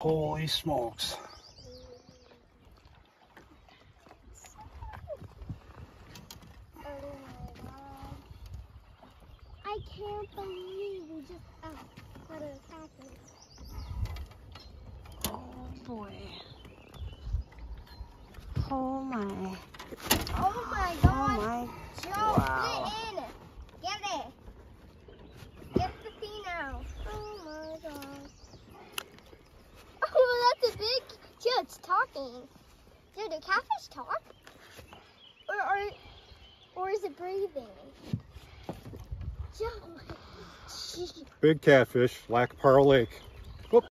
Holy smokes. Oh my god. I can't believe we just uh, got an attacker. Oh boy. Oh my. Oh my Oh god. my. Joe, Wow. get in. Get it. Get the thing out. Oh my god. Oh, that's a big. Joe, Dude, do catfish talk? Or, or, or is it breathing? Joe. Big catfish, Lac Parle Lake.